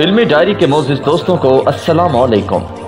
इल्मी diary के मोजिज दोस्तों को अस्सलाम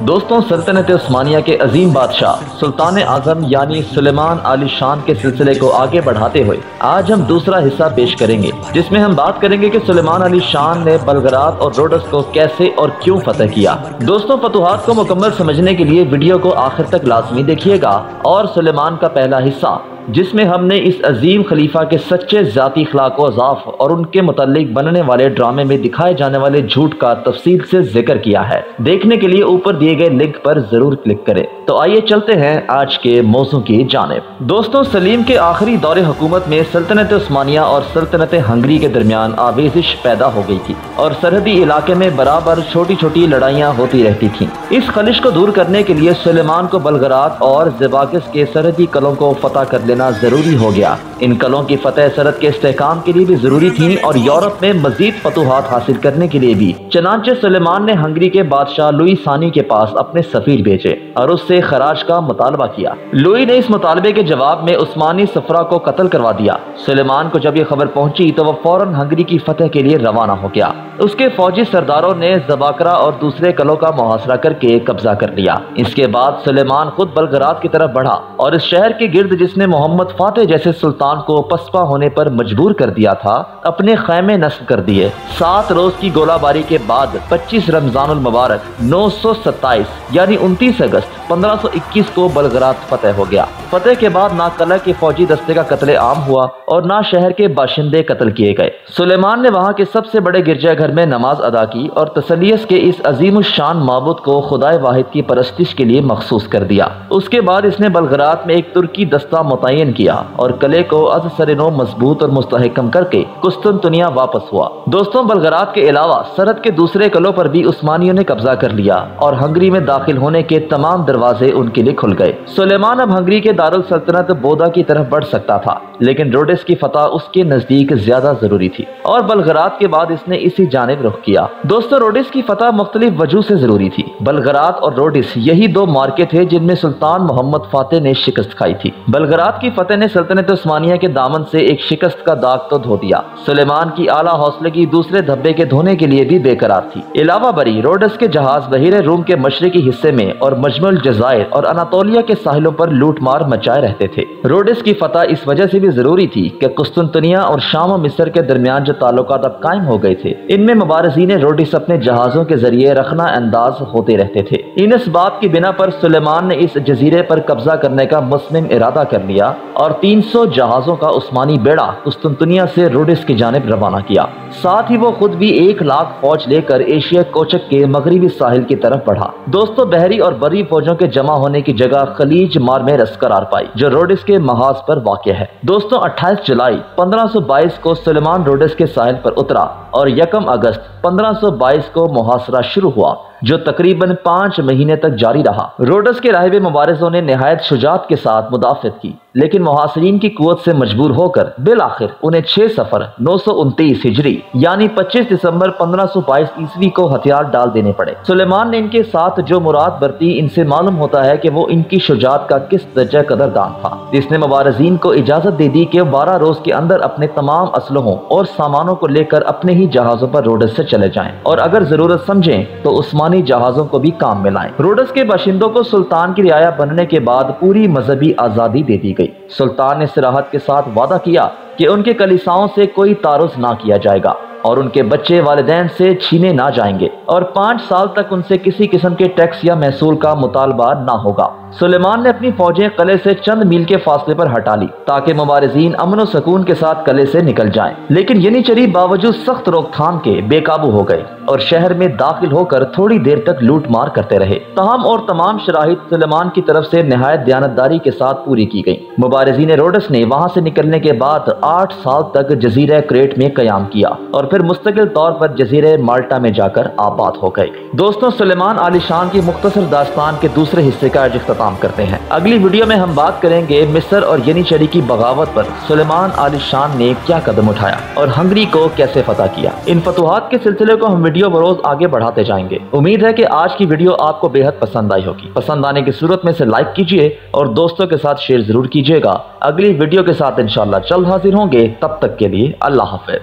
दोस्तों, सल्तनत उस्मानिया के अजीम बादशाह सुल्तान आज़म यानी सुलेमान आली शान के सिलसिले को आगे बढ़ाते हुए आज हम दूसरा हिस्सा पेश करेंगे, जिसमें हम बात करेंगे कि सुलेमान अली शान ने बलगरात और रोडस को कैसे और क्यों फतेह किया। दोस्तों, फतुहात को मुकम्मल समझने के लिए वीडियो को आखिर तक लाजमी देखिएगा और सुलेमान का पहला हिस्सा, जिसमें हमने इस अजीम खलीफा के सच्चे ज़ाती खलाक वजाफ और उनके मतलब बनने वाले ड्रामे में दिखाए जाने वाले झूठ का तफसील से ज़िक्र किया है। देखने के लिए ऊपर दिए गए लिंक पर ज़रूर क्लिक करें। तो आइए चलते हैं आज के मौसम की जानब। दोस्तों, सलीम के आखिरी दौरे हुकूमत में सल्तनत उस्मानिया और सल्तनत हंगरी के दरमियान आवेजिश पैदा हो गई थी और सरहदी इलाके में बराबर छोटी छोटी लड़ाइयाँ होती रहती थी। इस खलिश को दूर करने के लिए सुलेमान को बलगरात और जबाकिस के सरहदी कलों को फतह कर लेना ज़रूरी हो गया। इन कलों की फतेह सरहद के इस्तेकाम के लिए भी ज़रूरी थी और यूरोप में मजीद फतूहत हासिल करने के लिए भी। चनाचे सलेमान ने हंगरी के बादशाह लुई सानी के पास अपने सफीर भेजे और उससे खराज का मुतालबा किया। लुई ने इस मुतालबे के जवाब में उस्मानी सफरा को कत्ल करवा दिया। सलेमान को जब ये खबर पहुँची तो वह फ़ौरन हंगरी की फतेह के लिए रवाना हो गया। उसके फौजी सरदारों ने जबाकरा और दूसरे कलों का मुहासरा करके कब्जा कर लिया। इसके बाद सलेमान खुद बलगरात की तरफ़ बढ़ा और इस शहर के गिर्द जिसने मोहम्मद फातेह जैसे सुल्तान को पसपा होने पर मजबूर कर दिया था, अपने खैमे नस्ब कर दिए। सात रोज की गोलाबारी के बाद 25 रमज़ान मुबारक, नौ सौ सत्ताईस यानी उनतीस अगस्त 1521 को बलगरात फतेह हो गया। फतेह के बाद नाकला के फौजी दस्ते का कत्ले आम हुआ। और ना शहर के बाशिंदे कत्ल किए गए। सुलेमान ने वहाँ के सबसे बड़े गिरजाघर में नमाज़ अदा की और तसलियस के इस अजीम शान मबूद को खुदाए वाहिद की परस्तिश के लिए मखसूस कर दिया। उसके बाद इसने बलगरात में एक तुर्की दस्ता मुतन किया और कले को अज सरेनो मज़बूत और मुस्तकम करके कुस्तुनतुनिया वापस हुआ। दोस्तों, बलगरात के अलावा सरहद के दूसरे कलों पर भी उस्मानियों ने कब्जा कर लिया और हंगरी में दाखिल होने के तमाम दरवाजे उनके लिए खुल गए। सुलेमान अब हंगरी के दारुल सल्तनत बोदा की तरफ़ बढ़ सकता था, लेकिन रोडिस की फतह उसके नज़दीक ज़्यादा ज़रूरी थी और बलगरात के बाद इसने इसी जानब रुख किया। दोस्तों, रोडिस की फतह मुख्तलिफ़ वज़ू से ज़रूरी थी। बलगरात और रोडिस यही दो मार्के थे जिनमें सुल्तान मोहम्मद फातेह ने शिकस्त खाई थी। बलगरात की फतेह ने सल्तनत उस्मानिया के दामन से एक शिकस्त का दाग तो धो दिया। सुलेमान की आला हौसले की दूसरे धब्बे के धोने के लिए भी बेकरार थी। अलावा बरी, रोडस के जहाज़ बहिर रूम के मशरकी हिस्से में और मजमुल जजायर और अनातोलिया के साहिलों पर लूट मार मचाए रहते थे। रोडिस की फतह इस वजह से भी ज़रूरी थी कि कुस्तुनतनिया और शाम मिस्र के दरमियान जो ताल्लुक अब कायम हो गए थे, इनमें मुबारजीन रोडिस अपने जहाजों के ज़रिए रखना अंदाज होते रहते थे। इन इस बात की बिना पर सुलेमान ने इस जजीरे पर कब्जा करने का मुस्लिम इरादा कर लिया और 300 जहाजों का उस्मानी बेड़ा कुस्तुनतनिया से रोडिस की जानब रवाना किया। साथ ही वो खुद भी एक लाख फौज लेकर एशिया कोचक के मगरबी साहिल की तरफ़ बढ़ा। दोस्तों, बहरी और बरी फौजों के जमा होने की जगह खलीज मार में रस करार पाई, जो रोडिस के महाज पर वाक़ है। दोस्तों 28 जुलाई 1522 को सलेमान रोडस के साहिल पर उतरा और यकम अगस्त 1522 को मुहासरा शुरू हुआ, जो तकरीबन पाँच महीने तक जारी रहा। रोडस के राहब मुबारजों ने नहायत शुजात के साथ मुदाफत की। लेकिन मुहासरीन की कुत से मजबूर होकर बिल आखिर उन्हें छह सफ़र, नौ सौ उनतीस हिजरी, यानी पच्चीस दिसंबर पंद्रह सौ बाईस ईस्वी को हथियार डाल देने पड़े। सुलेमान ने इनके साथ जो मुराद बरती, इनसे मालूम होता है की वो इनकी शुजात का किस दर्जा कदरदान था। जिसने मुबारजीन को इजाज़त दे दी कि बारह रोज के अंदर अपने तमाम असलहों और सामानों को लेकर अपने ही जहाजों पर रोडस से चले जाएँ। और अगर ज़रूरत समझें तो उस्मानी जहाजों को भी काम में लाएँ। रोडस के बाशिंदों को सुल्तान की रियाया बनने के बाद पूरी मजहबी आज़ादी दे दी गई। सुल्तान ने सराहत के साथ वादा किया कि उनके कलिसाओं से कोई तारुज ना किया जाएगा। और उनके बच्चे वालदेन से छीने ना जाएँगे और पाँच साल तक उनसे किसी किस्म के टैक्स या महसूल का मुतालबा ना होगा। सुलेमान ने अपनी फौजें कले से चंद मील के फासले पर हटा ली, ताकि मुबारजीन अमन सुकून के साथ कले से निकल जाएँ। लेकिन यनी चरी बावजूद सख्त रोकथाम के बेकाबू हो गए और शहर में दाखिल होकर थोड़ी देर तक लूट मार करते रहे। तहम और तमाम शराहिद सुलेमान की तरफ़ से नहायत दयानतदारी के साथ पूरी की गई। मुबारजीन रोडस ने वहाँ से निकलने के बाद आठ साल तक जजीरा क्रेट में क्याम किया और फिर मुस्तकिल तौर पर जजीरे माल्टा में जाकर आबाद हो गए। दोस्तों, सुलेमान आली शान की मुख्तर दास्तान के दूसरे हिस्से का आज अख्ताम करते हैं। अगली वीडियो में हम बात करेंगे मिस्र और यनीचरी की बगावत पर। सुलेमान आली शान ने क्या कदम उठाया और हंगरी को कैसे फतह किया? इन फतुहात के सिलसिले को हम वीडियो बरोज आगे बढ़ाते जाएँगे। उम्मीद है की आज की वीडियो आपको बेहद पसंद आई होगी। पसंद आने की सूरत में से लाइक कीजिए और दोस्तों के साथ शेयर ज़रूर कीजिएगा। अगली वीडियो के साथ इंशाल्लाह जल्द हाजिर होंगे। तब तक के लिए अल्लाह हाफिज।